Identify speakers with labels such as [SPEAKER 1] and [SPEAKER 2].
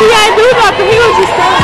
[SPEAKER 1] Yeah, I do about the music?